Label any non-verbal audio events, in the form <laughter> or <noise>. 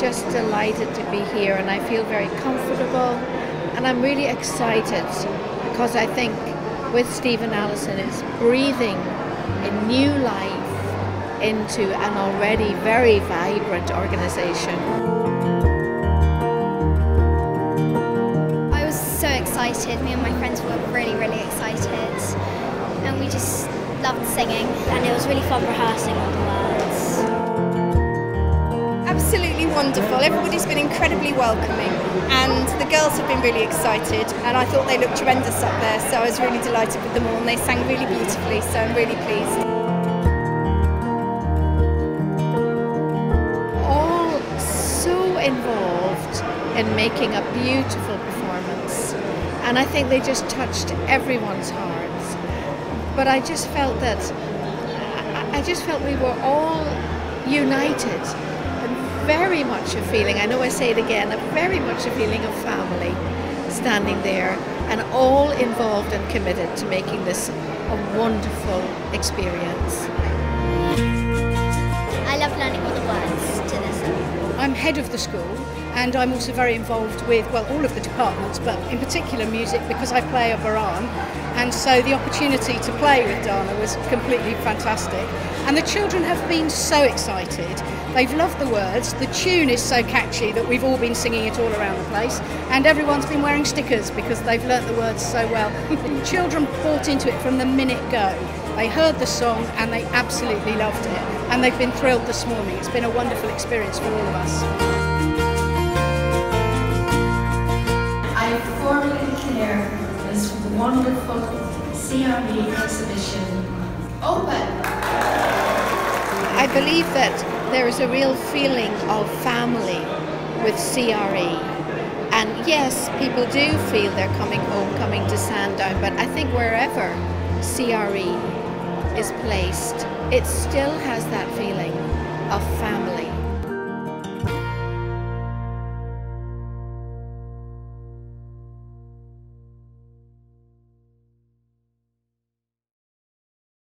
Just delighted to be here and I feel very comfortable and I'm really excited because I think with Stephen Allison it's breathing a new life into an already very vibrant organisation. I was so excited, me and my friends were really, really excited. And we just loved singing and it was really fun rehearsing all the words absolutely wonderful. Everybody's been incredibly welcoming, and the girls have been really excited. And I thought they looked tremendous up there, so I was really delighted with them all, and they sang really beautifully. So I'm really pleased. All so involved in making a beautiful performance, and I think they just touched everyone's hearts. But I just felt that I just felt we were all united very much a feeling, I know I say it again, a very much a feeling of family standing there and all involved and committed to making this a wonderful experience. I love learning all the words to this. I'm head of the school and I'm also very involved with, well, all of the departments, but in particular music because I play a bodhrán, And so the opportunity to play with Dana was completely fantastic. And the children have been so excited. They've loved the words. The tune is so catchy that we've all been singing it all around the place. And everyone's been wearing stickers because they've learnt the words so well. the <laughs> children bought into it from the minute go. They heard the song and they absolutely loved it. And they've been thrilled this morning. It's been a wonderful experience for all of us. Wonderful CRE exhibition open. I believe that there is a real feeling of family with CRE. And yes, people do feel they're coming home, coming to Sandown, but I think wherever CRE is placed, it still has that feeling of family.